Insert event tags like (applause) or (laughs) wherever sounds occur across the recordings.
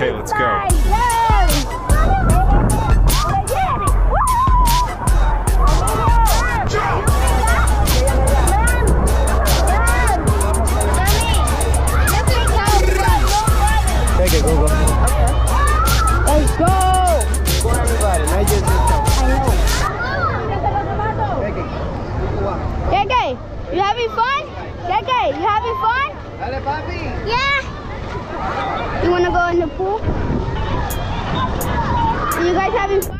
Okay, let's go. Take it, go, go. Let's go. Go everybody, not just yourself. Take it. KK, you having fun? KK, you having fun? Dale, papi. Yeah. In the pool? You guys having fun?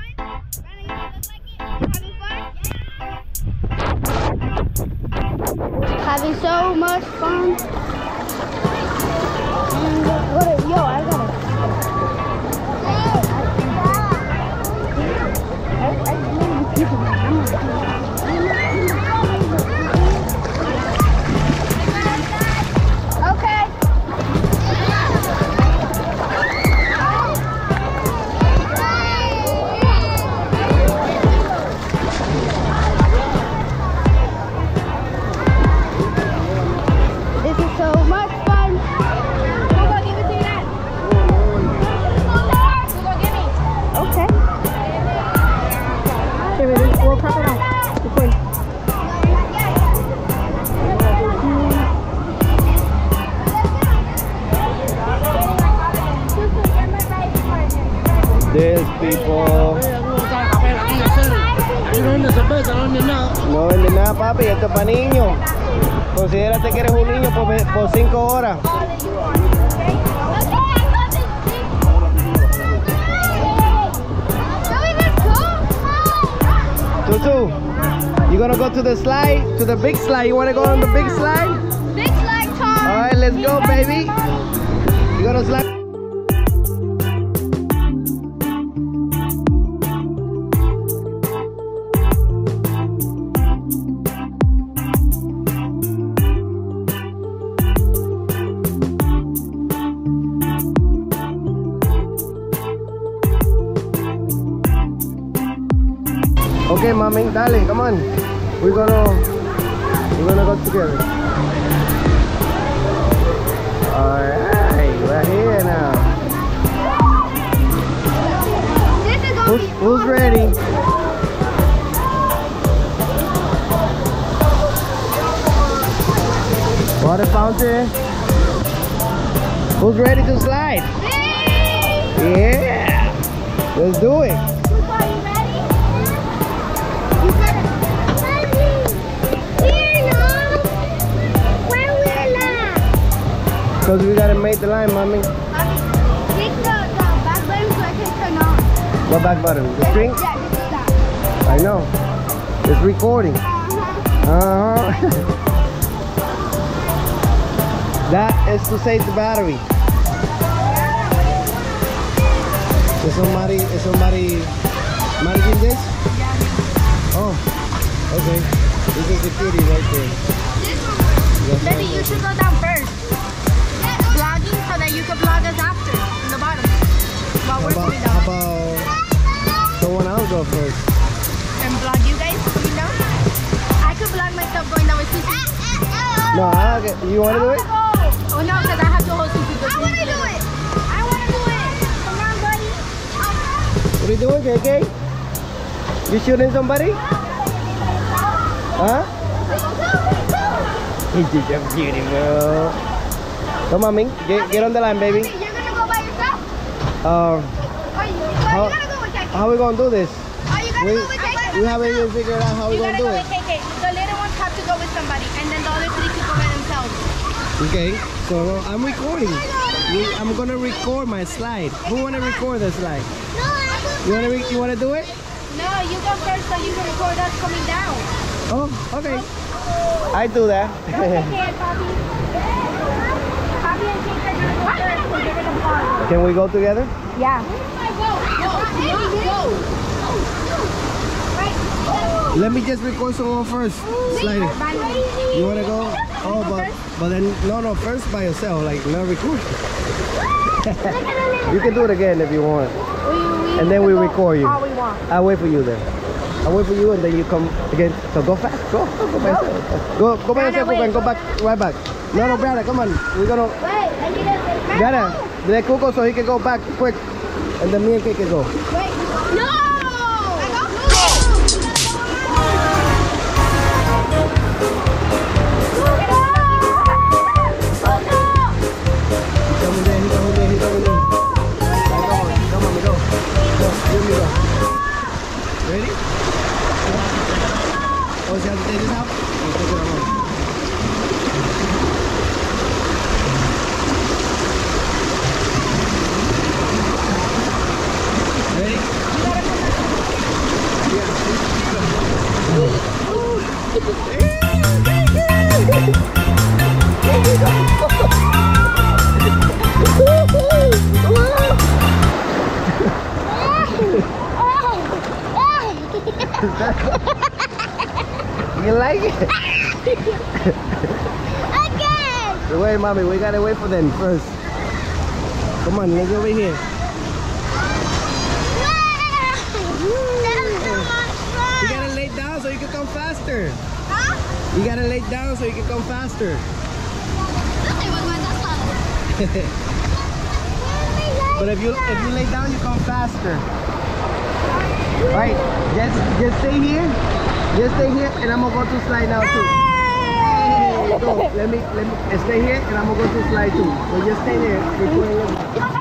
This people. No vende nada, papi. Esto es para niños. Considérate que eres un niño por, por cinco horas. Tutu, you gonna go to the slide, to the big slide. You wanna go on the big slide? Big slide time. All right, let's go, baby. You gonna slide? Okay, mommy, dale, come on. We're gonna, we're gonna go together. Alright, we're here now. This is gonna Who's, who's ready? Water fountain. Who's ready to slide? Yeah. Let's do it. What back button? The string? Yeah, just that. I know. It's recording. Uh-huh. Uh-huh. (laughs) that is to save the battery. Is somebody is somebody managing this? Oh, okay. This is the cutie right there. Yes, Maybe right you should go down first. Vlogging so that you can vlog us after in the bottom. While we're about, down. About someone else go first? And vlog you guys coming down. I could vlog myself going down with Susie. No, I, you want to do it? Oh no, because I have to hold Susie. I want to do it. I want to do it. Come on, buddy. What are you doing, KK? You shooting somebody? Huh? He's just a beauty, bro. Come on, Ming. Get, get on the line, baby. You're gonna go by yourself? Uh, Or you, or How- you gotta go with KK? how we gonna do this? Are you gonna We, go with KK? we haven't even figured out how we you gonna do go it. with KK. The little ones have to go with somebody, and then the other three can go by themselves. Okay, so I'm recording. We- I'm gonna record my slide. Who wanna record the slide? No, I You wanna re you wanna do it? No, you go first so you can record us coming down. Oh, okay. I do that. Okay, Bobby. Bobby and KK are gonna go first, so you're gonna vlog. Can we go together? Let me just record someone first. Sliding. You wanna go? Oh, but but then no no first by yourself like not record. (laughs) you can do it again if you want. And then we record you. I'll wait for you then. I'll wait for you and then you come again. So go fast. Go. Go, by yourself. Go, go by yourself and go back right back. No, no, brother, come on. We're gonna. Wait, I need to. Brother, Let Cuco so he can go back quick. And then me and Kate can go. (laughs) You like it? Again! Wait, mommy, we gotta wait for them first. Come on, let's go over here. You gotta lay down so you can come faster. You gotta lay down so you can come faster. (laughs) But if you if you lay down, you come faster. Right? Just just stay here. Just stay here, and I'm gonna go to slide now too. Go. Let me let me stay here, and I'm gonna go to slide too. So just stay there.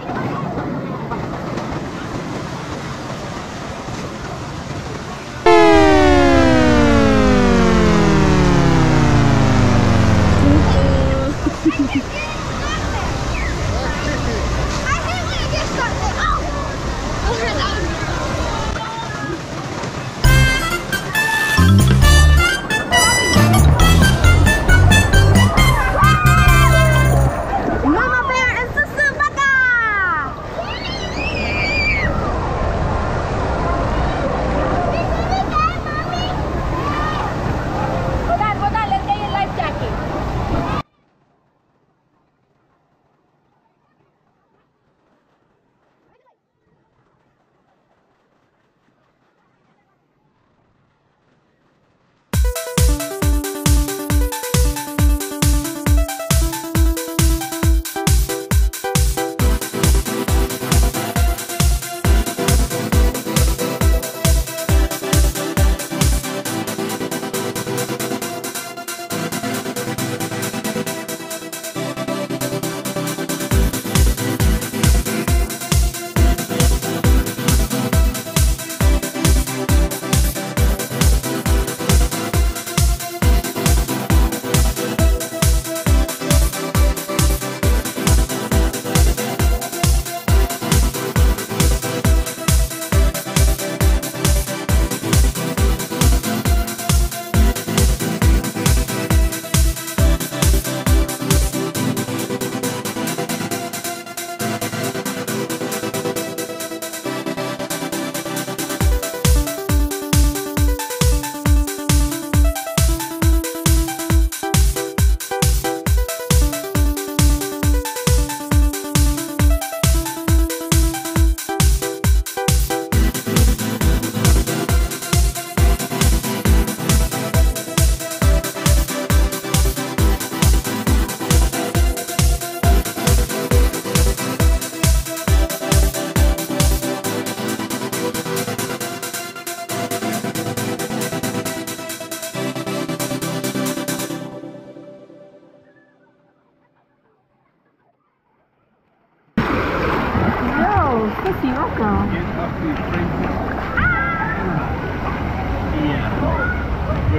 You're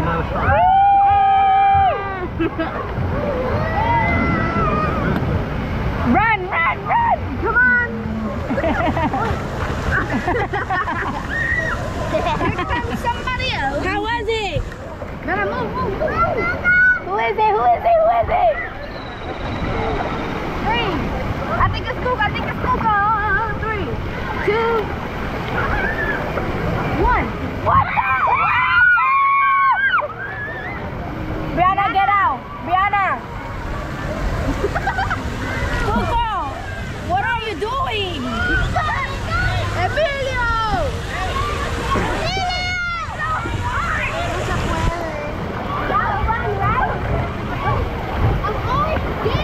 not a shark. Run, run, run! Come on! Here comes somebody else. How was it? Gotta move, move, move. Who is it? Who is it? Who is it? Three. I think it's Cook. I think it's Cook. Oh. Two, one. What the? Brianna, get out. Brianna. Coco, what are you doing? Emilio!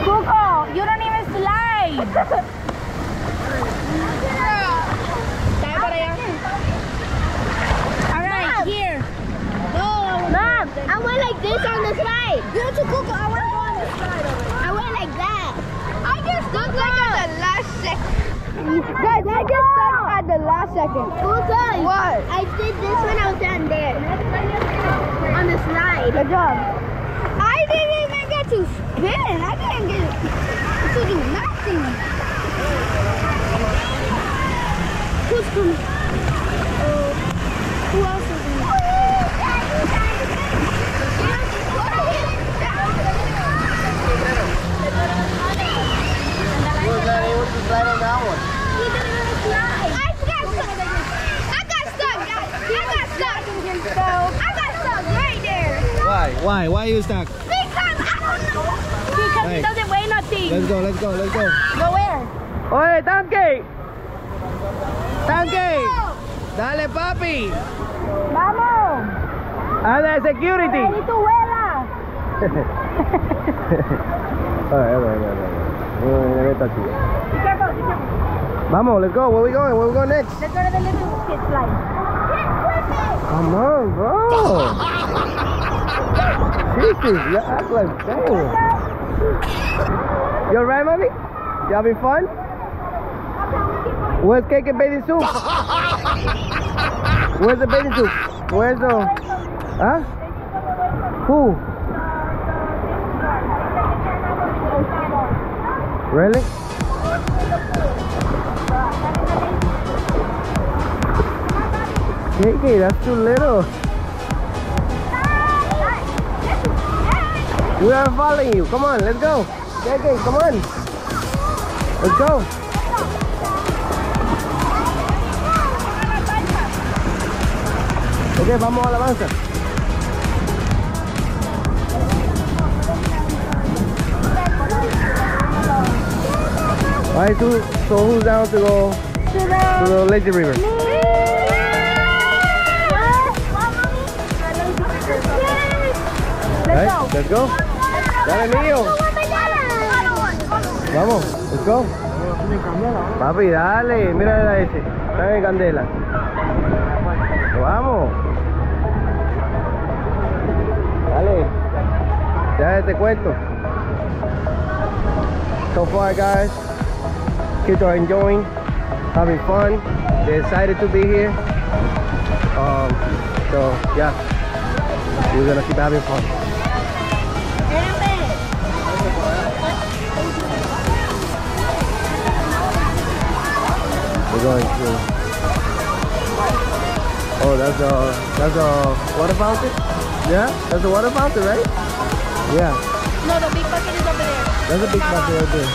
Coco, you don't even slide. Dale para allá. Alright, here. No. Mom, I went like this on the slide. You too cool. I want to go on the slide. I went like that. I just stuck like at the last second. Guys, I just stuck at the last second. Okay. What? I did this when I was down there. On the slide. Good job. I didn't even get to spin. I didn't get to do nothing. Who's coming? Uh, who else is in He was not able to slide on that one. I got stuck. I got stuck, guys. I got stuck. I got stuck right there. Why? Why? Why you stuck? Because I don't know. Because Hey. he doesn't weigh nothing. Let's go, let's go, let's go. Go where? Oye, tanque. Tanque. Dale, papi. Vamos. Anda, security. Ahí tu vuela. (laughs) Alright, alright, alright, alright. Esta tía. Be careful, be careful. Vamos, let's go. Where we going? Where we going next? Let's go to the little kid slide. Come on, bro. (laughs) Jesus, you act like damn. You alright, mommy? You having fun? Where's cake and bathing soup? Where's the bathing soup? Where's the... Huh? Who? Really? Kiki, that's too little. We are following you. Come on, let's go. Kiki, come on. Let's go. Ok, vamos a la avanza. Alright, so, so who's down to go To to the... the lazy river? Let's Right, go. let's go. Dale, mío. Vamos, let's go. Papi, dale, mira a ese. Están en candela. Vamos. Dale. Ya te cuento. So far, guys, kids are enjoying, having fun. They're excited to be here. Um, so yeah, we're gonna keep having fun. We're going to. Oh, that's a that's a water fountain. Yeah, that's a water fountain, right? Yeah, No, the big bucket is over there. that's a big bucket right there.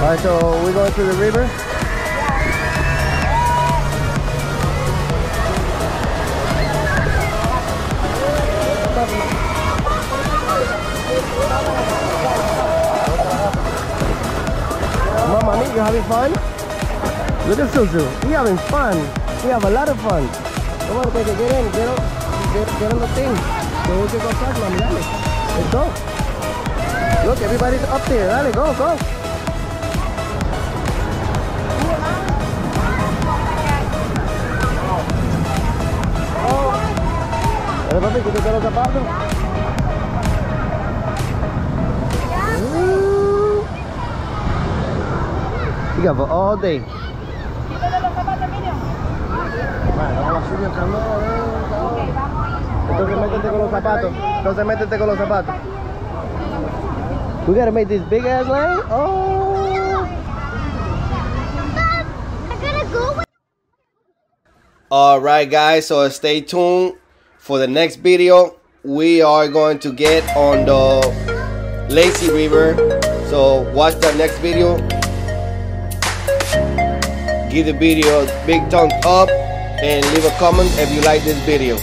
All right, so we're going to the river. You having fun? Look at Suzu. He having fun. We have a lot of fun. Come on, baby, get in. Get on, get, get on the thing. So we can go start, mommy. Dale. Let's go. Look, everybody's up there. Dale, go, go. Oh. Dale, papi, quítate los zapatos. You got for all day. We gotta make this big ass line. Oh. Alright guys, so stay tuned for the next video. We are going to get on the Lazy River. So watch the next video. Give the video a big thumbs up and leave a comment if you like this video.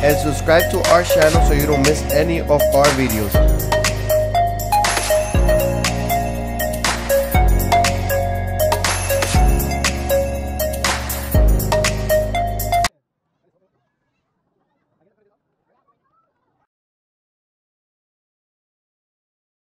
And subscribe to our channel so you don't miss any of our videos.